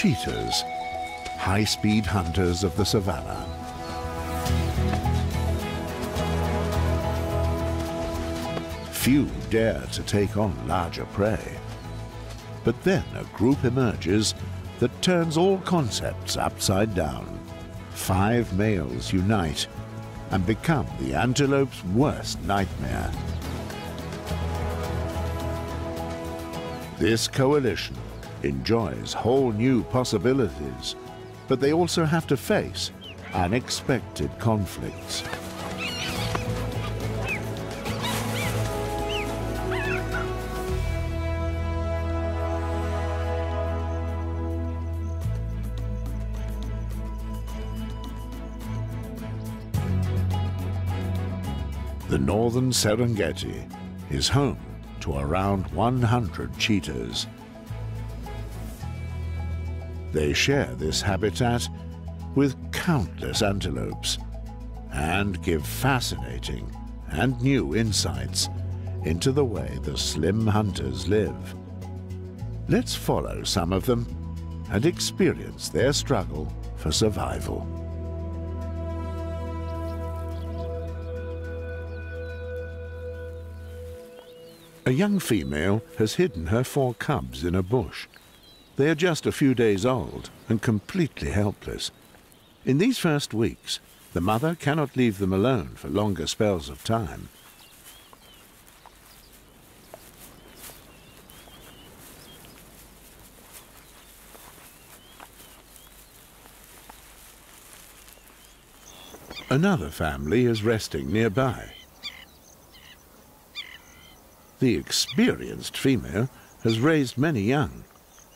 cheetahs, high-speed hunters of the savannah. Few dare to take on larger prey. But then a group emerges that turns all concepts upside down. Five males unite and become the antelope's worst nightmare. This coalition enjoys whole new possibilities, but they also have to face unexpected conflicts. The northern Serengeti is home to around 100 cheetahs. They share this habitat with countless antelopes and give fascinating and new insights into the way the slim hunters live. Let's follow some of them and experience their struggle for survival. A young female has hidden her four cubs in a bush. They are just a few days old and completely helpless. In these first weeks, the mother cannot leave them alone for longer spells of time. Another family is resting nearby. The experienced female has raised many young.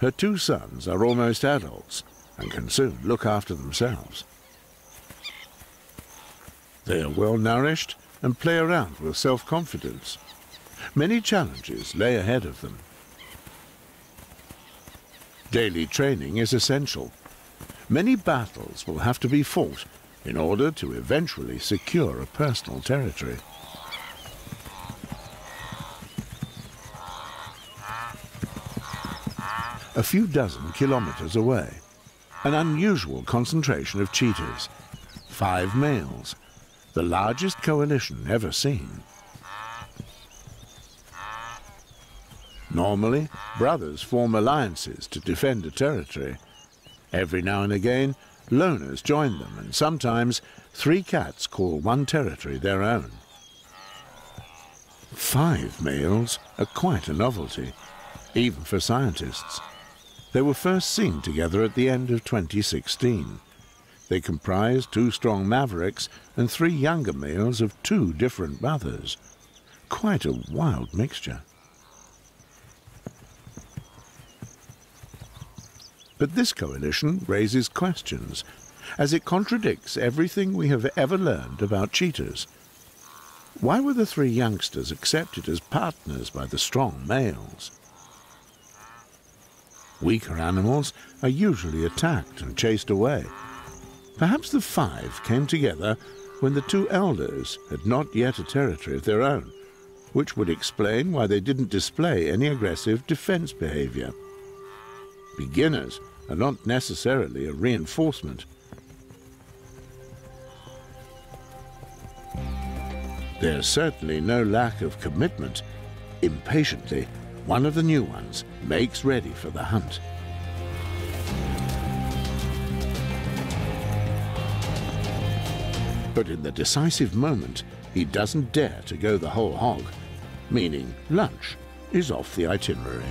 Her two sons are almost adults and can soon look after themselves. They are well nourished and play around with self-confidence. Many challenges lay ahead of them. Daily training is essential. Many battles will have to be fought in order to eventually secure a personal territory. A few dozen kilometers away, an unusual concentration of cheetahs. Five males, the largest coalition ever seen. Normally, brothers form alliances to defend a territory. Every now and again, loners join them, and sometimes three cats call one territory their own. Five males are quite a novelty, even for scientists. They were first seen together at the end of 2016. They comprised two strong mavericks and three younger males of two different mothers. Quite a wild mixture. But this coalition raises questions, as it contradicts everything we have ever learned about cheetahs. Why were the three youngsters accepted as partners by the strong males? Weaker animals are usually attacked and chased away. Perhaps the five came together when the two elders had not yet a territory of their own, which would explain why they didn't display any aggressive defense behavior. Beginners are not necessarily a reinforcement. There's certainly no lack of commitment. Impatiently, one of the new ones makes ready for the hunt. But in the decisive moment, he doesn't dare to go the whole hog, meaning lunch is off the itinerary.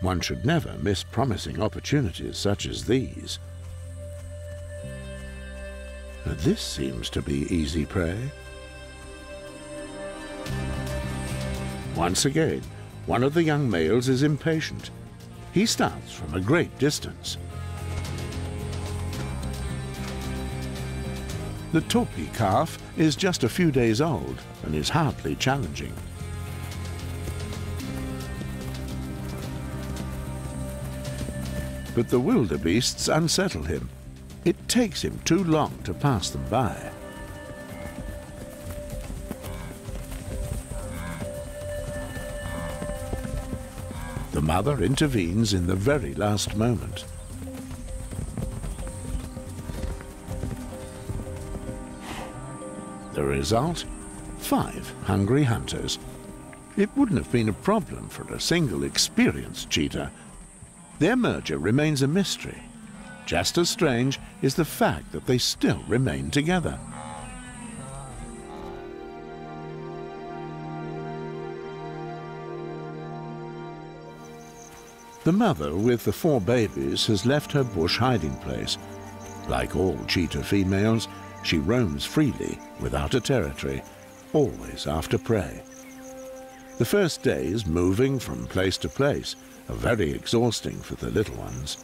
One should never miss promising opportunities such as these. This seems to be easy prey. Once again, one of the young males is impatient. He starts from a great distance. The Topi calf is just a few days old and is hardly challenging. But the wildebeests unsettle him. It takes him too long to pass them by. The mother intervenes in the very last moment. The result? Five hungry hunters. It wouldn't have been a problem for a single experienced cheetah. Their merger remains a mystery, just as strange is the fact that they still remain together. The mother with the four babies has left her bush hiding place. Like all cheetah females, she roams freely without a territory, always after prey. The first days moving from place to place are very exhausting for the little ones.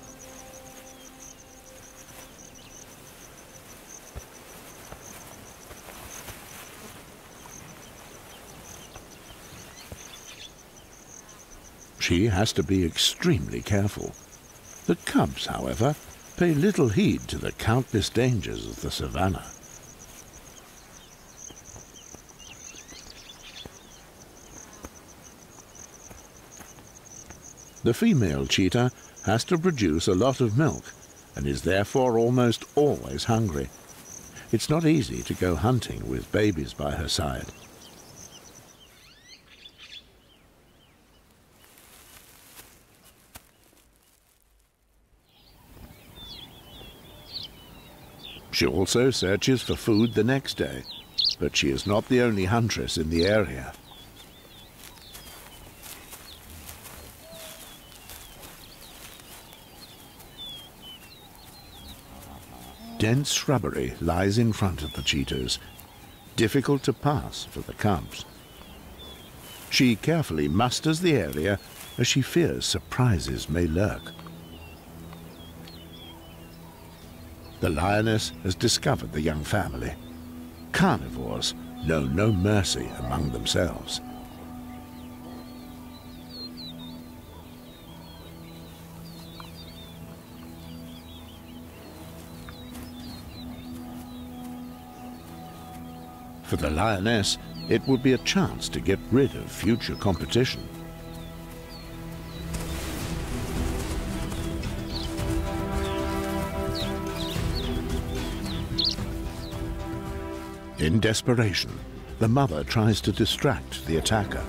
She has to be extremely careful. The cubs, however, pay little heed to the countless dangers of the savannah. The female cheetah has to produce a lot of milk and is therefore almost always hungry. It's not easy to go hunting with babies by her side. She also searches for food the next day, but she is not the only huntress in the area. Dense shrubbery lies in front of the cheetahs, difficult to pass for the cubs. She carefully musters the area as she fears surprises may lurk. The lioness has discovered the young family. Carnivores know no mercy among themselves. For the lioness, it would be a chance to get rid of future competition. In desperation, the mother tries to distract the attacker.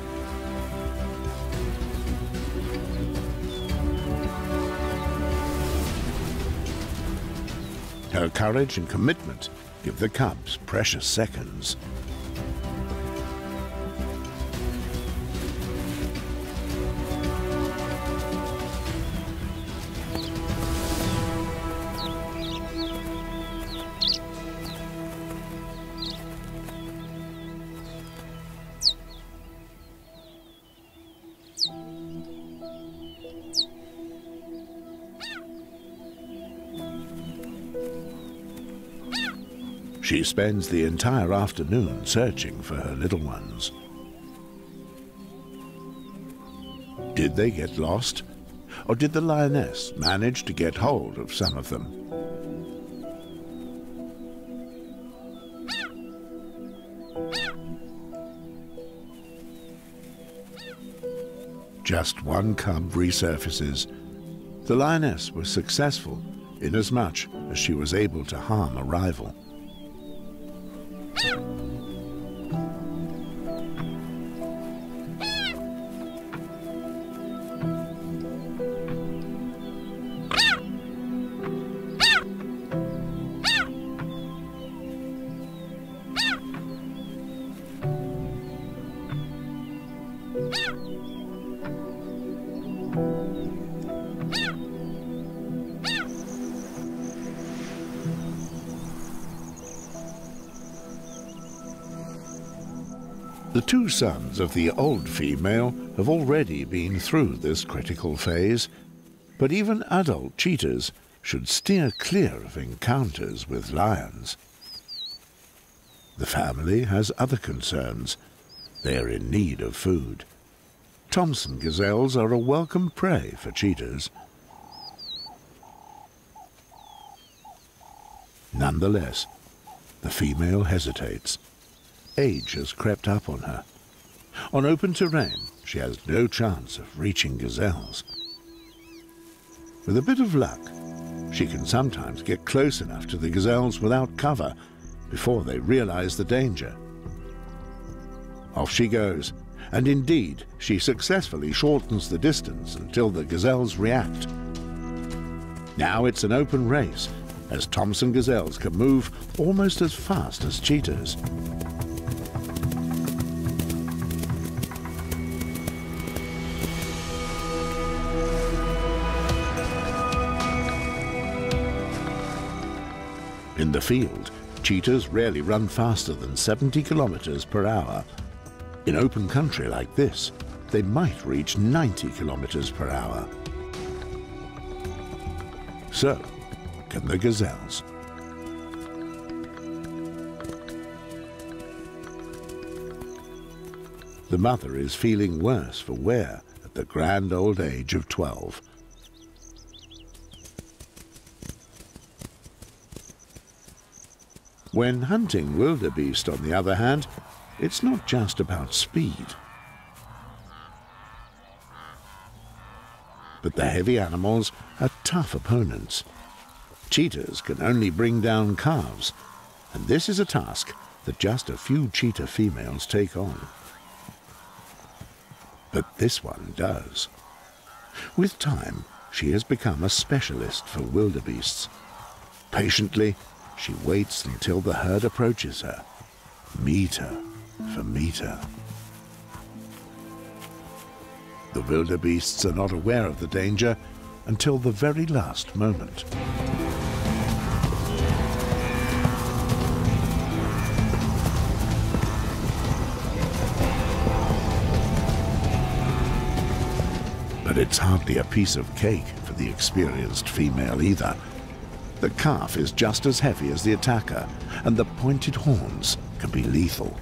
Her courage and commitment give the cubs precious seconds. She spends the entire afternoon searching for her little ones. Did they get lost? Or did the lioness manage to get hold of some of them? Just one cub resurfaces. The lioness was successful inasmuch as she was able to harm a rival. Sons of the old female have already been through this critical phase, but even adult cheetahs should steer clear of encounters with lions. The family has other concerns. They are in need of food. Thomson gazelles are a welcome prey for cheetahs. Nonetheless, the female hesitates. Age has crept up on her. On open terrain, she has no chance of reaching gazelles. With a bit of luck, she can sometimes get close enough to the gazelles without cover before they realize the danger. Off she goes, and indeed, she successfully shortens the distance until the gazelles react. Now it's an open race, as Thomson gazelles can move almost as fast as cheetahs. The field, cheetahs rarely run faster than 70 kilometers per hour. In open country like this, they might reach 90 kilometers per hour. So, can the gazelles. The mother is feeling worse for wear at the grand old age of 12. When hunting wildebeest, on the other hand, it's not just about speed. But the heavy animals are tough opponents. Cheetahs can only bring down calves, and this is a task that just a few cheetah females take on. But this one does. With time, she has become a specialist for wildebeests. Patiently, she waits until the herd approaches her, meter for meter. The wildebeests are not aware of the danger until the very last moment. But it's hardly a piece of cake for the experienced female either. The calf is just as heavy as the attacker, and the pointed horns can be lethal.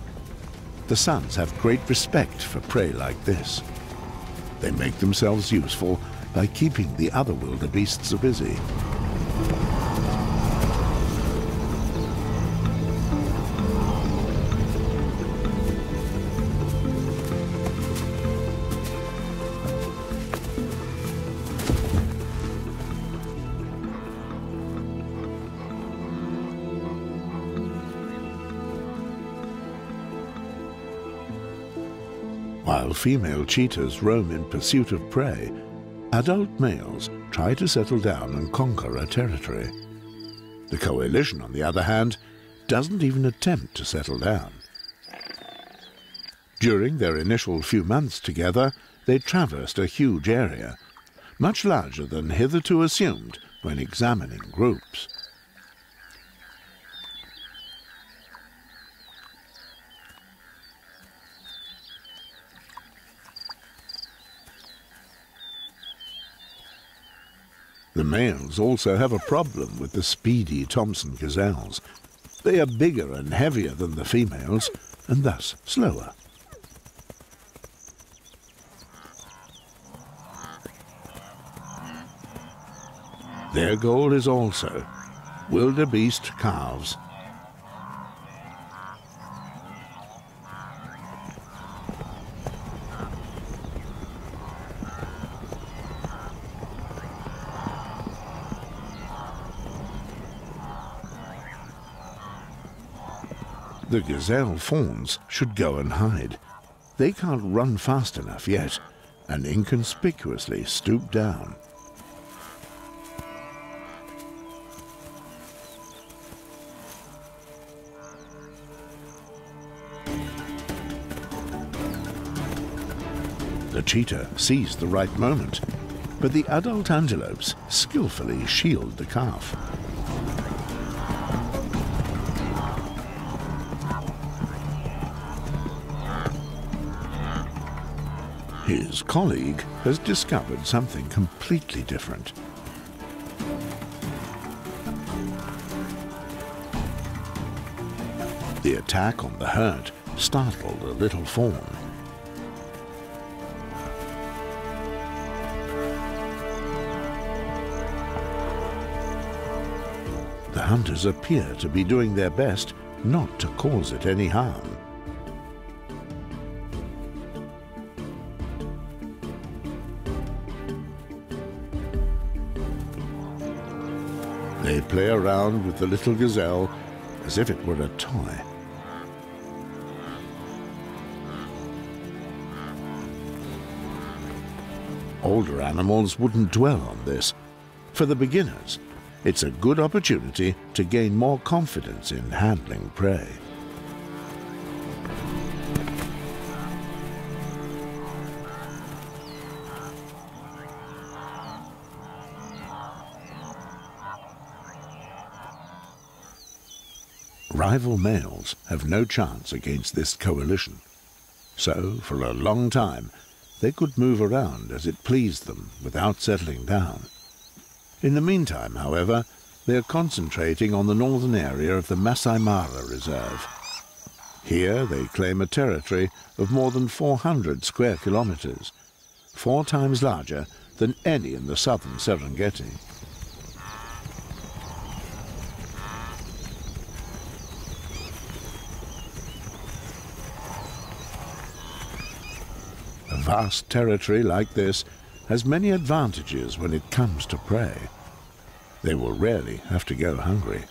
The sons have great respect for prey like this. They make themselves useful by keeping the other wildebeests busy. Female cheetahs roam in pursuit of prey, adult males try to settle down and conquer a territory. The coalition, on the other hand, doesn't even attempt to settle down. During their initial few months together, they traversed a huge area, much larger than hitherto assumed when examining groups. Males also have a problem with the speedy Thomson gazelles. They are bigger and heavier than the females, and thus slower. Their goal is also wildebeest calves The gazelle fawns should go and hide. They can't run fast enough yet, and inconspicuously stoop down. The cheetah sees the right moment, but the adult antelopes skillfully shield the calf. His colleague has discovered something completely different. The attack on the herd startled a little fawn. The hunters appear to be doing their best not to cause it any harm. Play around with the little gazelle as if it were a toy. Older animals wouldn't dwell on this. For the beginners, it's a good opportunity to gain more confidence in handling prey. Rival males have no chance against this coalition. So, for a long time, they could move around as it pleased them without settling down. In the meantime, however, they are concentrating on the northern area of the Masai Mara Reserve. Here they claim a territory of more than 400 square kilometers, four times larger than any in the southern Serengeti. Vast territory like this has many advantages when it comes to prey. They will rarely have to go hungry.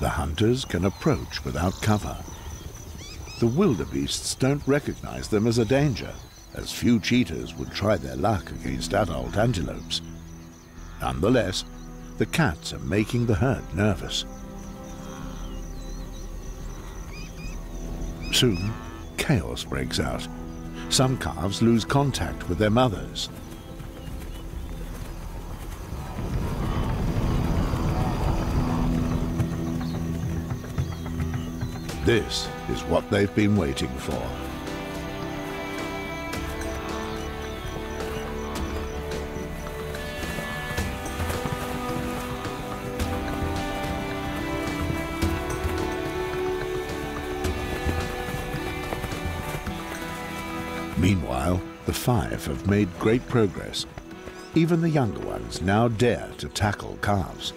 The hunters can approach without cover. The wildebeests don't recognize them as a danger, as few cheetahs would try their luck against adult antelopes. Nonetheless, the cats are making the herd nervous. Soon, chaos breaks out. Some calves lose contact with their mothers. This is what they've been waiting for. Five have made great progress. Even the younger ones now dare to tackle calves.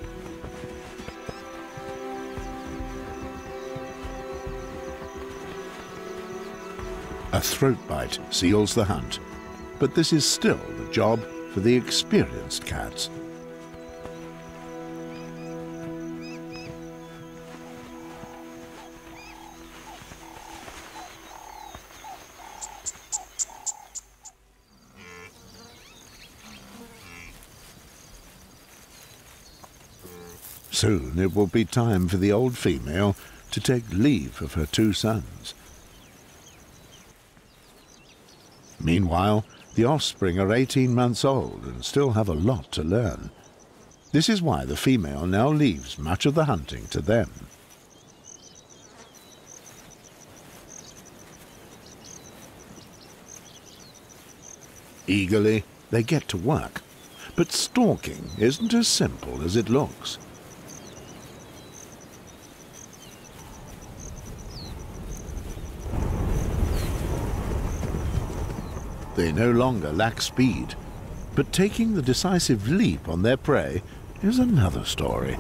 A throat bite seals the hunt, but this is still the job for the experienced cats. Soon it will be time for the old female to take leave of her two sons. Meanwhile, the offspring are 18 months old and still have a lot to learn. This is why the female now leaves much of the hunting to them. Eagerly, they get to work. But stalking isn't as simple as it looks. They no longer lack speed, but taking the decisive leap on their prey is another story.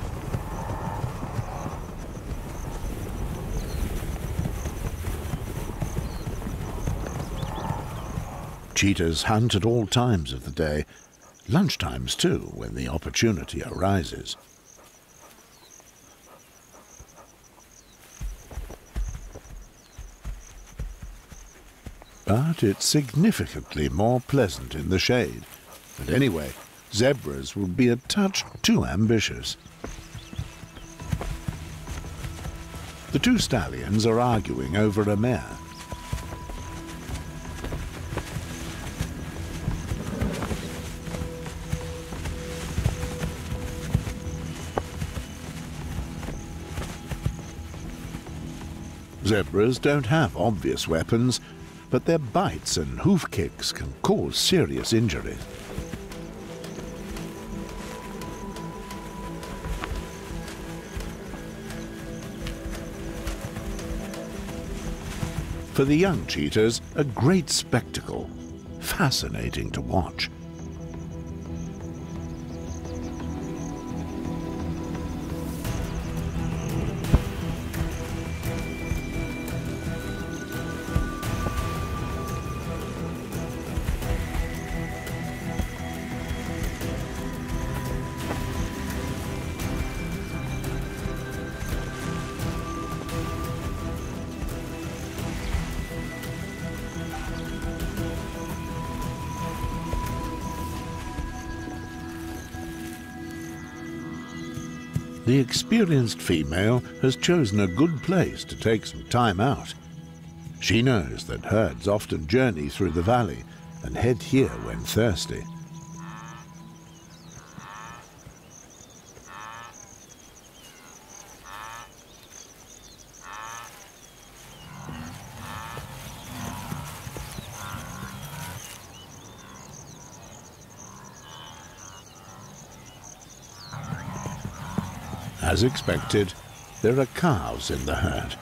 Cheetahs hunt at all times of the day, lunchtimes too, when the opportunity arises. But it's significantly more pleasant in the shade. And anyway, zebras would be a touch too ambitious. The two stallions are arguing over a mare. Zebras don't have obvious weapons, but their bites and hoof kicks can cause serious injury. For the young cheetahs, a great spectacle, fascinating to watch. Experienced female has chosen a good place to take some time out. She knows that herds often journey through the valley and head here when thirsty. As expected, there are calves in the herd.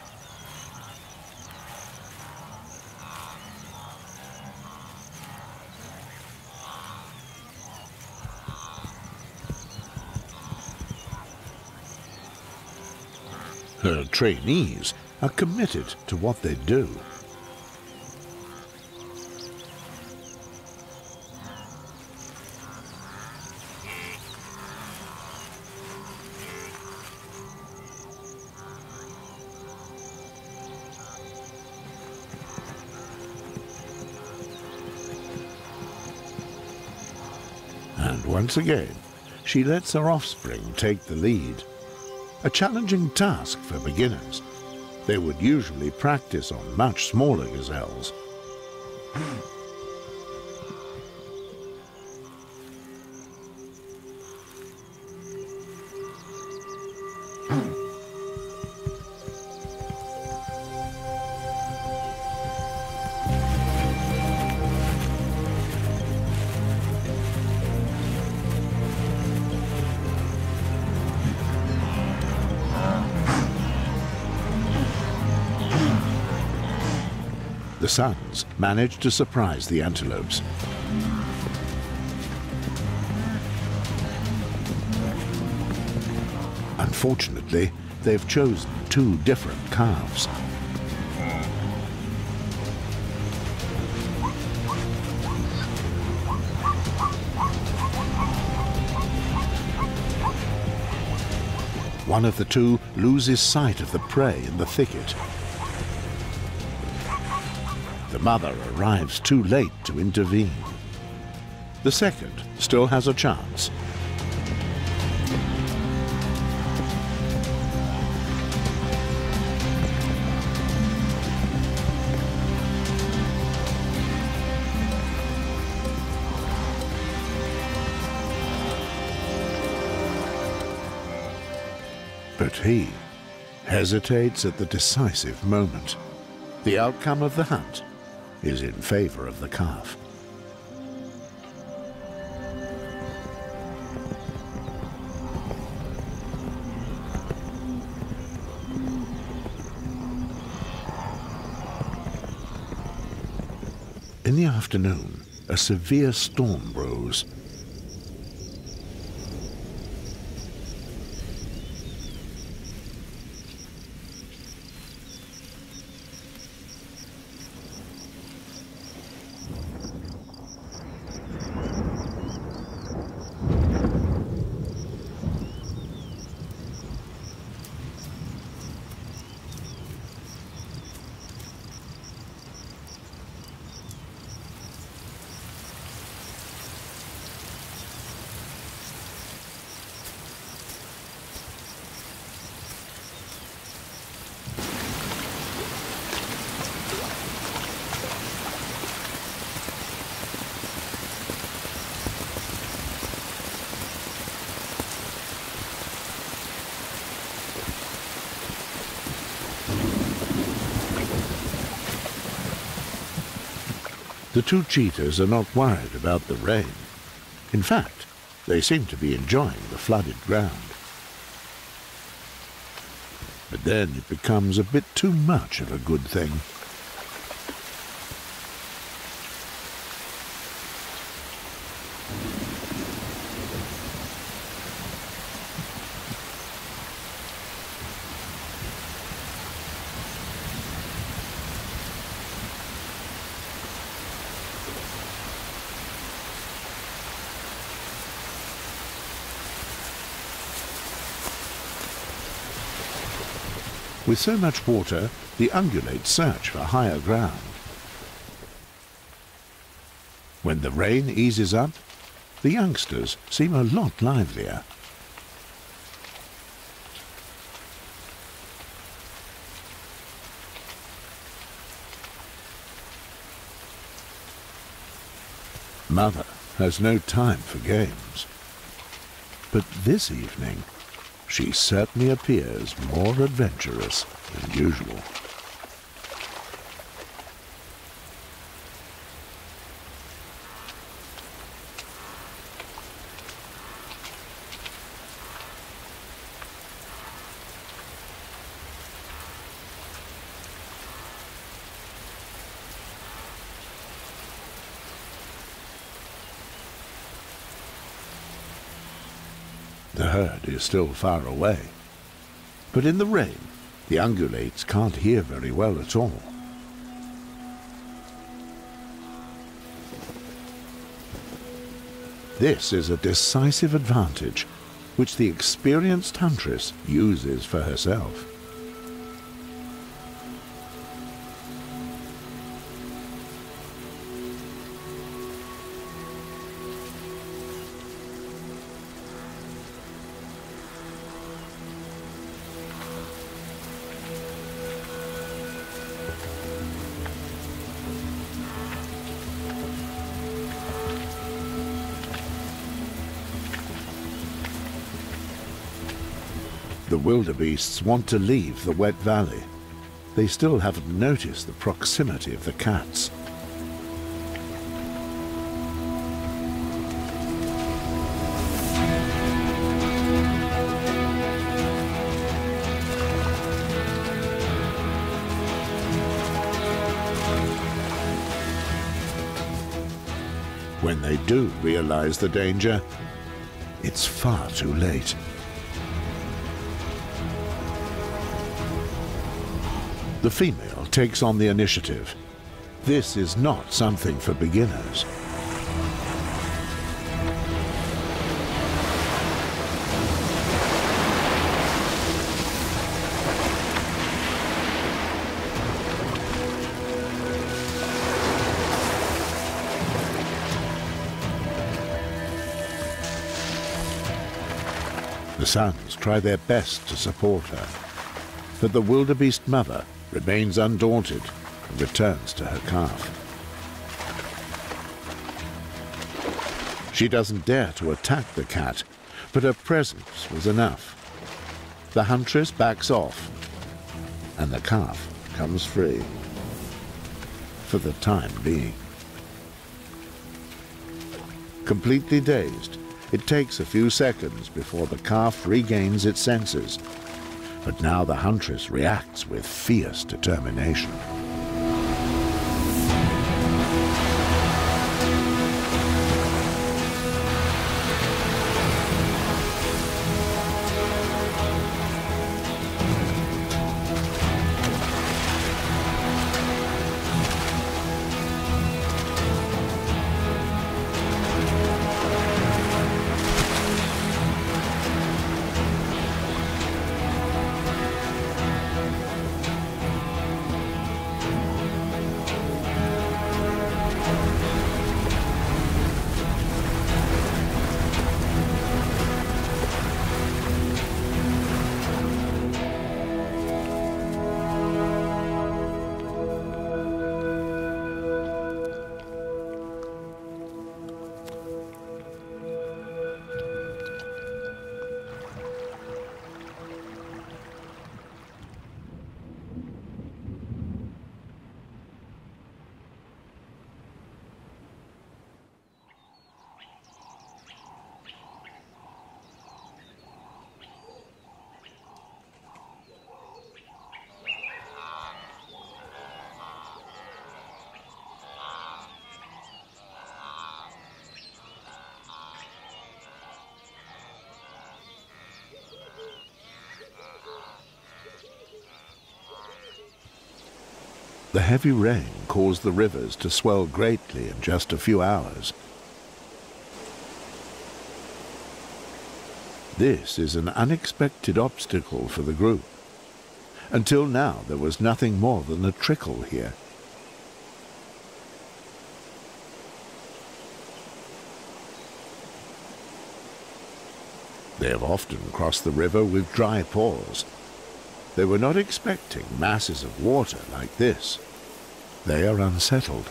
Her trainees are committed to what they do. Once again, she lets her offspring take the lead. A challenging task for beginners. They would usually practice on much smaller gazelles. Sons manage to surprise the antelopes. Unfortunately, they've chosen two different calves. One of the two loses sight of the prey in the thicket. The mother arrives too late to intervene. The second still has a chance. But he hesitates at the decisive moment. The outcome of the hunt is in favor of the calf. In the afternoon, a severe storm brews. Two cheetahs are not worried about the rain. In fact, they seem to be enjoying the flooded ground. But then it becomes a bit too much of a good thing. With so much water, the ungulates search for higher ground. When the rain eases up, the youngsters seem a lot livelier. Mother has no time for games. But this evening, she certainly appears more adventurous than usual. The herd is still far away. But in the rain, the ungulates can't hear very well at all. This is a decisive advantage which the experienced huntress uses for herself. Wildebeests want to leave the wet valley. They still haven't noticed the proximity of the cats. When they do realize the danger, it's far too late. The female takes on the initiative. This is not something for beginners. The sons try their best to support her, but the wildebeest mother remains undaunted and returns to her calf. She doesn't dare to attack the cat, but her presence was enough. The huntress backs off, and the calf comes free. For the time being. Completely dazed, it takes a few seconds before the calf regains its senses but now the huntress reacts with fierce determination. The heavy rain caused the rivers to swell greatly in just a few hours. This is an unexpected obstacle for the group. Until now, there was nothing more than a trickle here. They have often crossed the river with dry paws. They were not expecting masses of water like this. They are unsettled.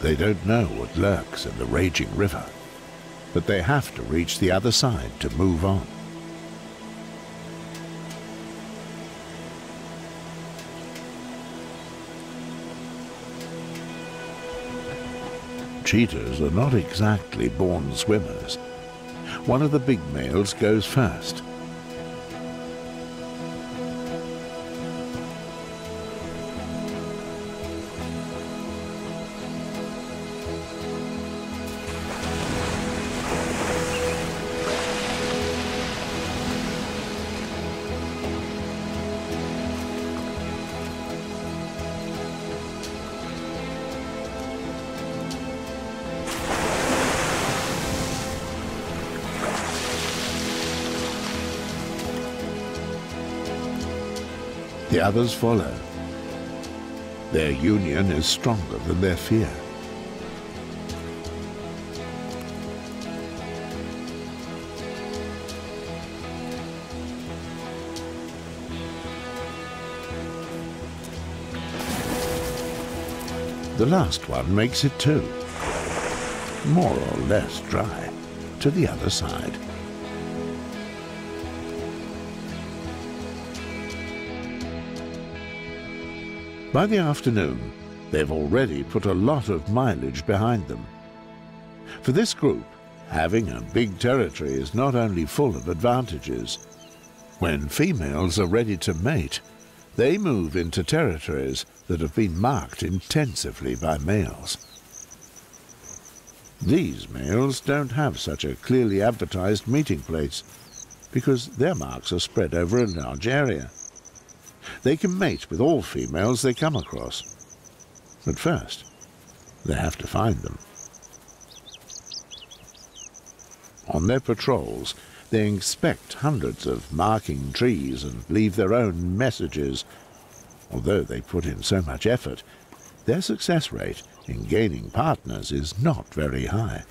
They don't know what lurks in the raging river but they have to reach the other side to move on. Cheetahs are not exactly born swimmers. One of the big males goes first. Others follow. Their union is stronger than their fear. The last one makes it too, more or less dry, to the other side. By the afternoon, they've already put a lot of mileage behind them. For this group, having a big territory is not only full of advantages. When females are ready to mate, they move into territories that have been marked intensively by males. These males don't have such a clearly advertised meeting place because their marks are spread over a large area. They can mate with all females they come across. But first, they have to find them. On their patrols, they inspect hundreds of marking trees and leave their own messages. Although they put in so much effort, their success rate in gaining partners is not very high.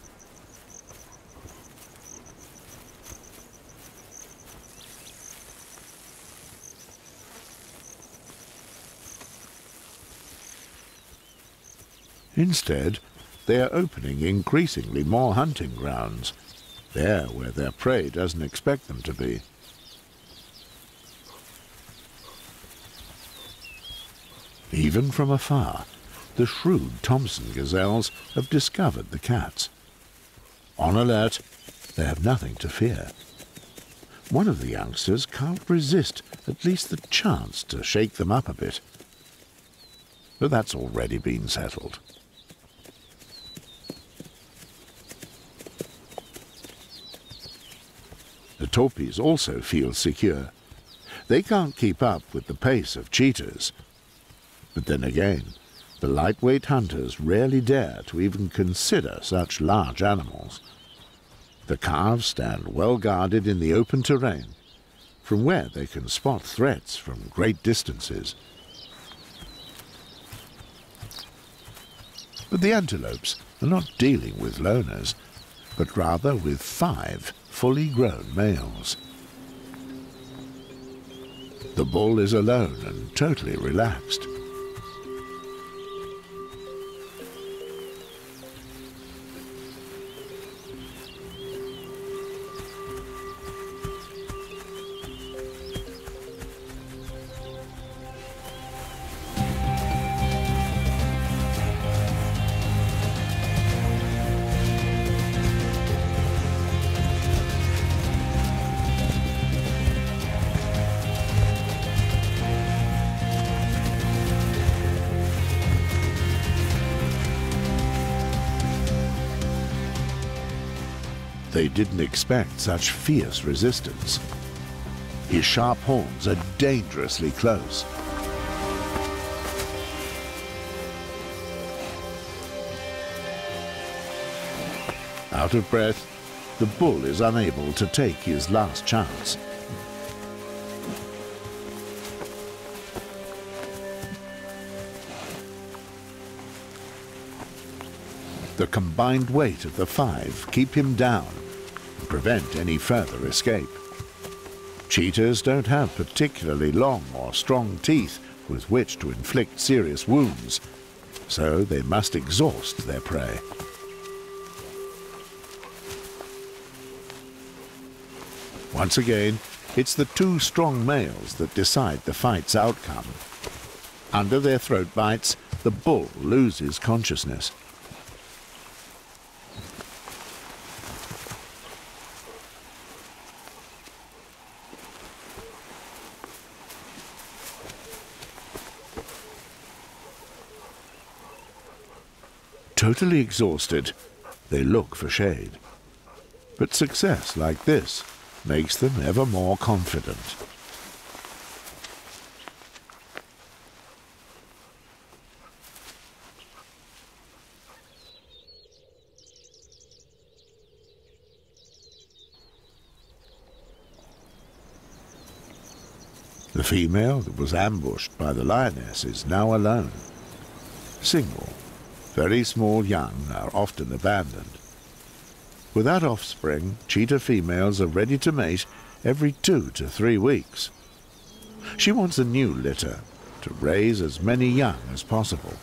Instead, they are opening increasingly more hunting grounds, there where their prey doesn't expect them to be. Even from afar, the shrewd Thomson gazelles have discovered the cats. On alert, they have nothing to fear. One of the youngsters can't resist at least the chance to shake them up a bit. But that's already been settled. The Topis also feel secure. They can't keep up with the pace of cheetahs. But then again, the lightweight hunters rarely dare to even consider such large animals. The calves stand well guarded in the open terrain, from where they can spot threats from great distances. But the antelopes are not dealing with loners, but rather with five fully grown males. The bull is alone and totally relaxed. Didn't expect such fierce resistance. His sharp horns are dangerously close. Out of breath, the bull is unable to take his last chance. The combined weight of the five keep him down prevent any further escape. Cheetahs don't have particularly long or strong teeth with which to inflict serious wounds, so they must exhaust their prey. Once again, it's the two strong males that decide the fight's outcome. Under their throat bites, the bull loses consciousness. Totally exhausted, they look for shade. But success like this makes them ever more confident. The female that was ambushed by the lioness is now alone. Single. Very small young are often abandoned. Without offspring, cheetah females are ready to mate every two to three weeks. She wants a new litter to raise as many young as possible.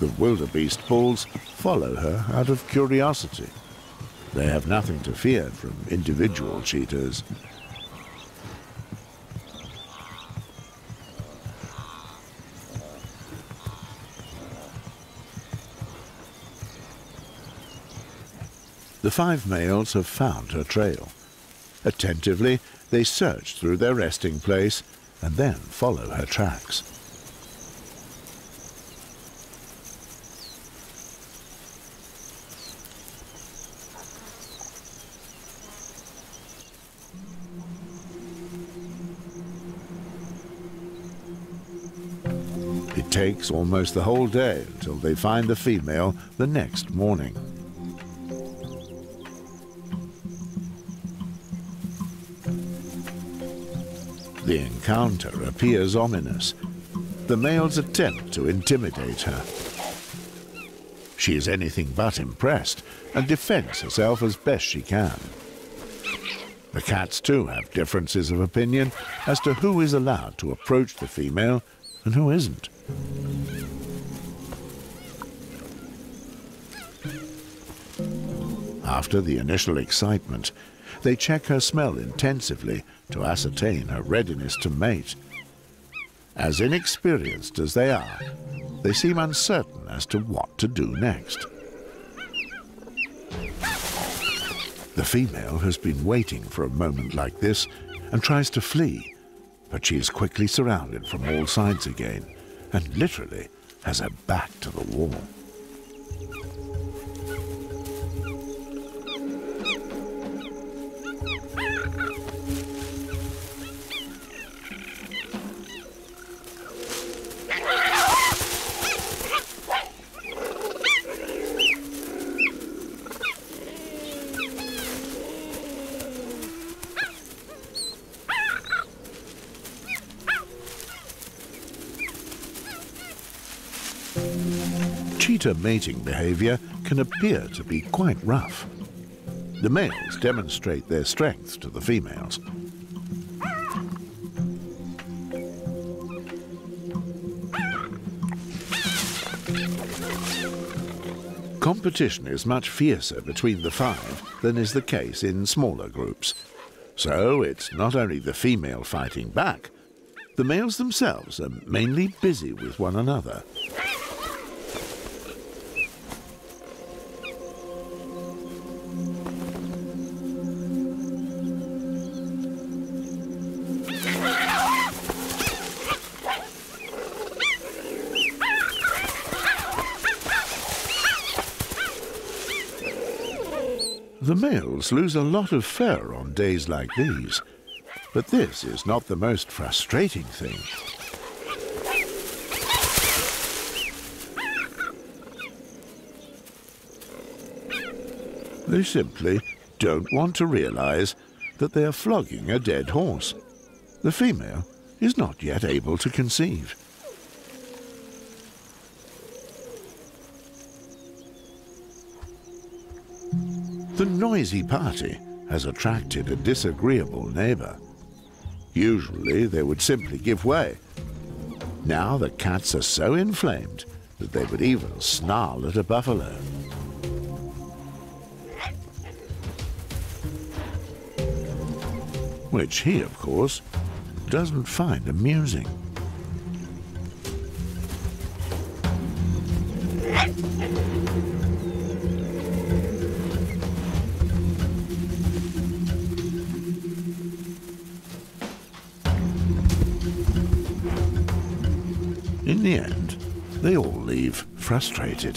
The wildebeest bulls follow her out of curiosity. They have nothing to fear from individual cheetahs. The five males have found her trail. Attentively, they search through their resting place and then follow her tracks. It takes almost the whole day until they find the female the next morning. The encounter appears ominous. The males attempt to intimidate her. She is anything but impressed and defends herself as best she can. The cats too have differences of opinion as to who is allowed to approach the female and who isn't. After the initial excitement, they check her smell intensively to ascertain her readiness to mate. As inexperienced as they are, they seem uncertain as to what to do next. The female has been waiting for a moment like this and tries to flee, but she is quickly surrounded from all sides again and literally has her back to the wall. Cheetah mating behavior can appear to be quite rough. The males demonstrate their strength to the females. Competition is much fiercer between the five than is the case in smaller groups. So it's not only the female fighting back, the males themselves are mainly busy with one another. Lose a lot of fur on days like these, but this is not the most frustrating thing. They simply don't want to realize that they are flogging a dead horse. The female is not yet able to conceive. The noisy party has attracted a disagreeable neighbor. Usually they would simply give way. Now the cats are so inflamed that they would even snarl at a buffalo. Which he, of course, doesn't find amusing. Frustrated.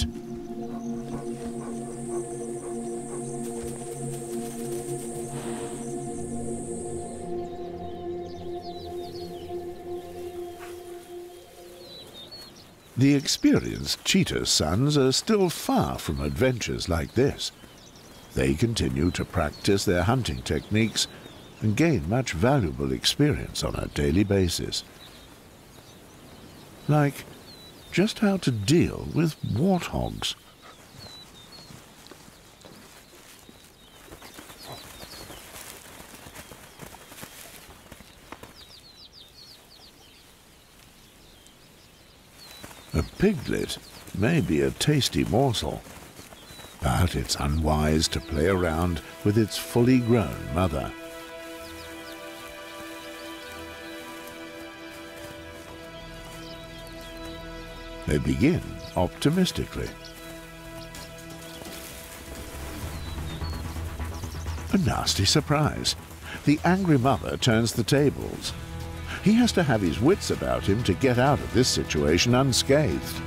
The experienced cheetah sons are still far from adventures like this. They continue to practice their hunting techniques and gain much valuable experience on a daily basis. Like just how to deal with warthogs. A piglet may be a tasty morsel, but it's unwise to play around with its fully grown mother. They begin optimistically. A nasty surprise. The angry mother turns the tables. He has to have his wits about him to get out of this situation unscathed.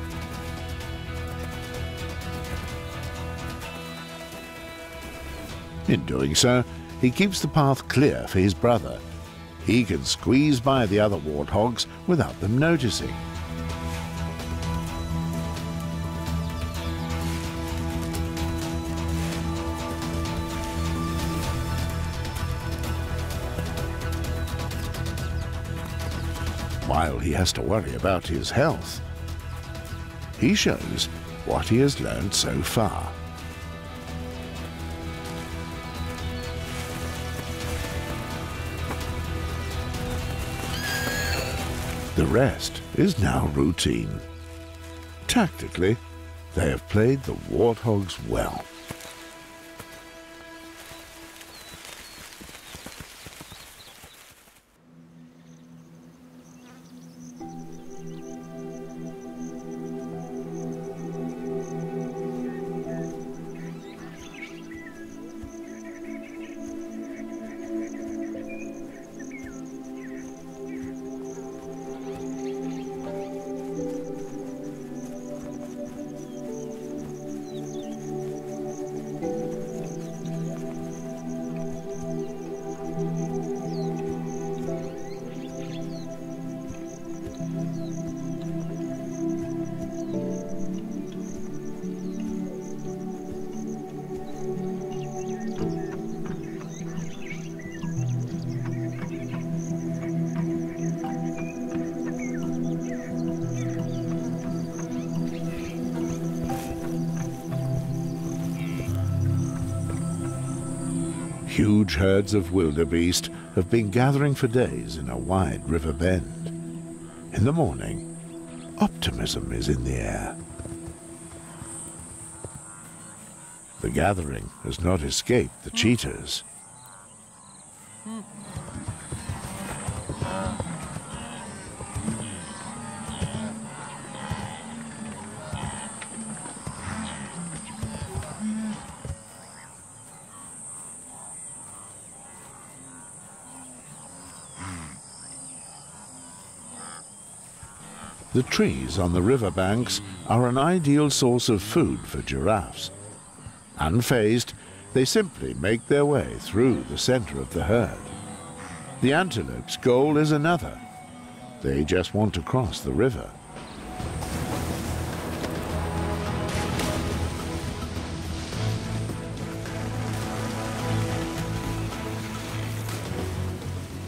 In doing so, he keeps the path clear for his brother. He can squeeze by the other warthogs without them noticing. He has to worry about his health. He shows what he has learned so far. The rest is now routine. Tactically, they have played the warthogs well. Huge herds of wildebeest have been gathering for days in a wide river bend. In the morning, optimism is in the air. The gathering has not escaped the cheetahs. The trees on the river banks are an ideal source of food for giraffes. Unfazed, they simply make their way through the center of the herd. The antelope's goal is another. They just want to cross the river.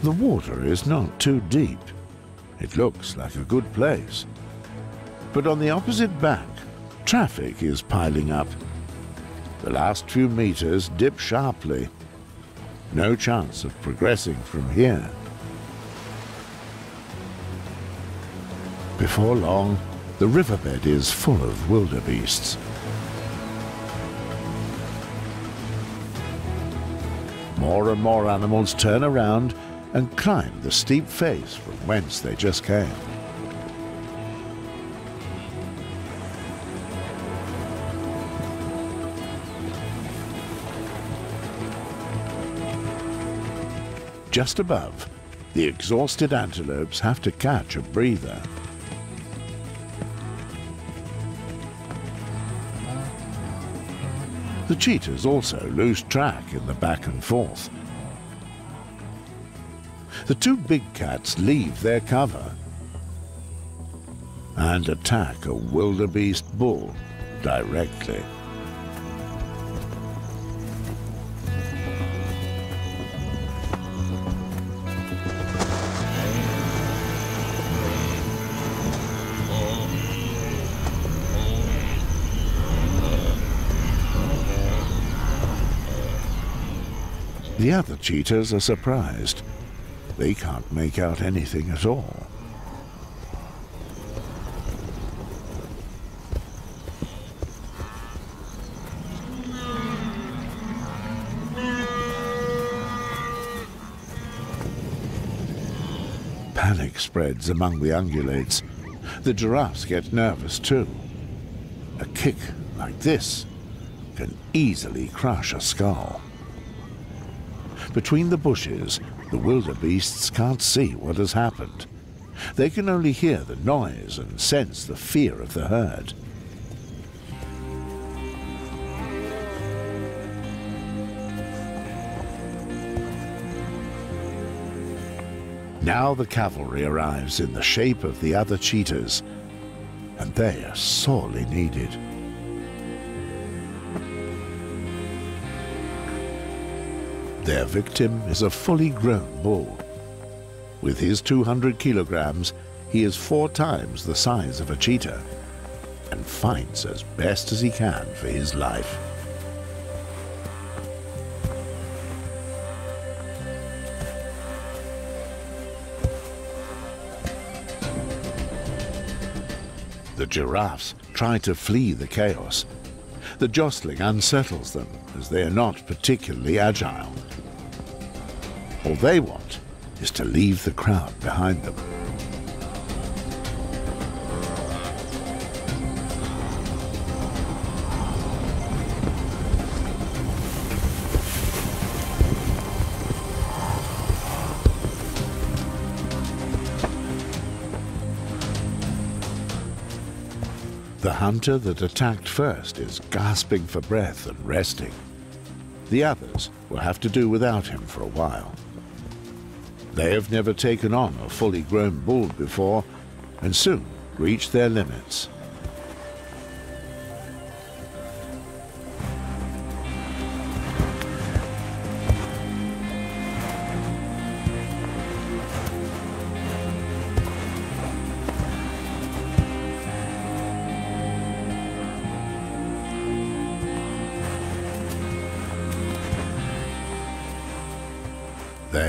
The water is not too deep. It looks like a good place. But on the opposite bank, traffic is piling up. The last few meters dip sharply. No chance of progressing from here. Before long, the riverbed is full of wildebeests. More and more animals turn around and climb the steep face from whence they just came. Just above, the exhausted antelopes have to catch a breather. The cheetahs also lose track in the back and forth. The two big cats leave their cover and attack a wildebeest bull directly. The other cheetahs are surprised. They can't make out anything at all. Panic spreads among the ungulates. The giraffes get nervous too. A kick like this can easily crush a skull. Between the bushes, the wildebeests can't see what has happened. They can only hear the noise and sense the fear of the herd. Now the cavalry arrives in the shape of the other cheetahs, and they are sorely needed. Their victim is a fully grown bull. With his 200 kilograms, he is four times the size of a cheetah and fights as best as he can for his life. The giraffes try to flee the chaos. The jostling unsettles them as they are not particularly agile. All they want is to leave the crowd behind them. The hunter that attacked first is gasping for breath and resting. The others will have to do without him for a while. They have never taken on a fully grown bull before and soon reach their limits.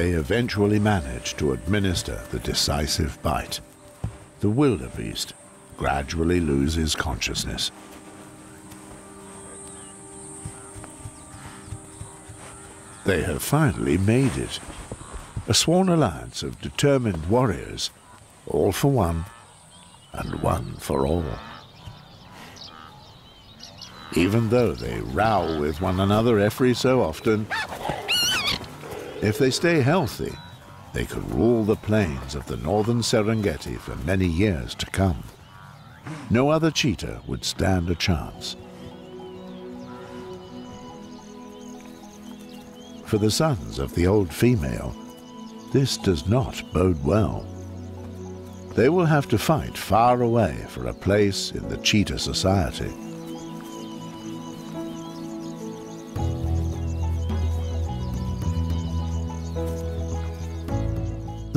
They eventually manage to administer the decisive bite. The wildebeest gradually loses consciousness. They have finally made it. A sworn alliance of determined warriors, all for one and one for all. Even though they row with one another every so often, if they stay healthy, they could rule the plains of the northern Serengeti for many years to come. No other cheetah would stand a chance. For the sons of the old female, this does not bode well. They will have to fight far away for a place in the cheetah society.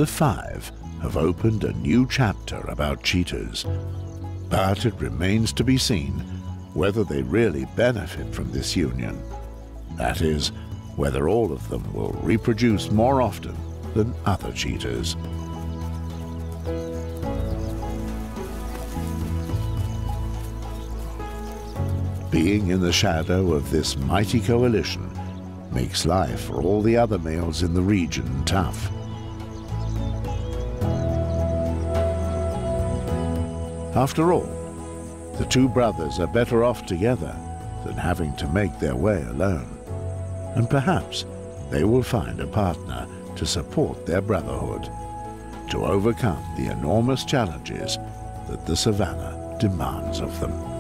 the five have opened a new chapter about cheetahs, but it remains to be seen whether they really benefit from this union. That is, whether all of them will reproduce more often than other cheetahs. Being in the shadow of this mighty coalition makes life for all the other males in the region tough. After all, the two brothers are better off together than having to make their way alone. And perhaps they will find a partner to support their brotherhood, to overcome the enormous challenges that the savannah demands of them.